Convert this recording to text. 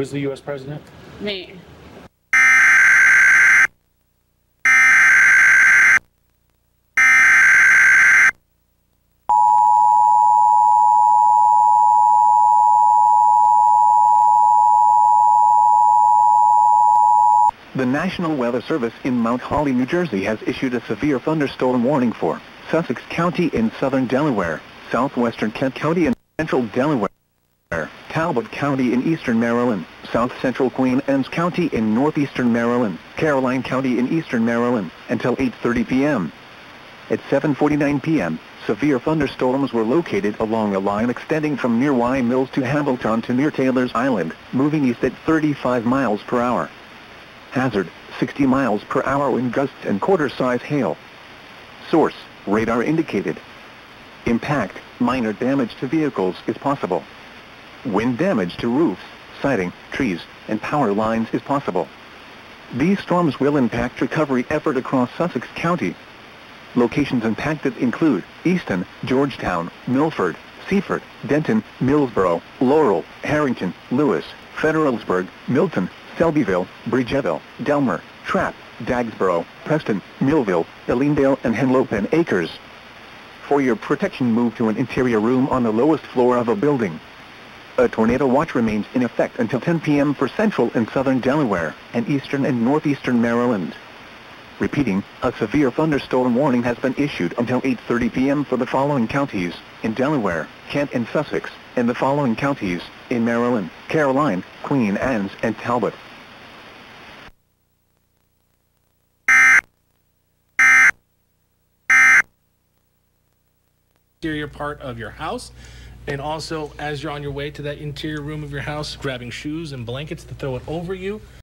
Who's the U.S. president? Me. The National Weather Service in Mount Holly, New Jersey has issued a severe thunderstorm warning for Sussex County in southern Delaware, southwestern Kent County in central Delaware, Talbot County in eastern Maryland, south central Queen Anne's County in northeastern Maryland, Caroline County in eastern Maryland, until 8.30 p.m. At 7.49 p.m., severe thunderstorms were located along a line extending from near Wye Mills to Hamilton to near Taylor's Island, moving east at 35 miles per hour. Hazard, 60 miles per hour wind gusts and quarter-size hail. Source, radar indicated. Impact, minor damage to vehicles is possible. Wind damage to roofs, siding, trees, and power lines is possible. These storms will impact recovery effort across Sussex County. Locations impacted include Easton, Georgetown, Milford, Seaford, Denton, Millsboro, Laurel, Harrington, Lewes, Federalsburg, Milton, Selbyville, Bridgeville, Delmar, Trappe, Dagsboro, Preston, Millville, Ellendale, and Henlopen Acres. For your protection move to an interior room on the lowest floor of a building. A tornado watch remains in effect until 10 p.m. for central and southern Delaware, and eastern and northeastern Maryland. Repeating, a severe thunderstorm warning has been issued until 8.30 p.m. for the following counties, in Delaware, Kent and Sussex, and the following counties, in Maryland, Caroline, Queen Anne's, and Talbot. Exterior part of your house. And also, as you're on your way to that interior room of your house, grabbing shoes and blankets to throw it over you.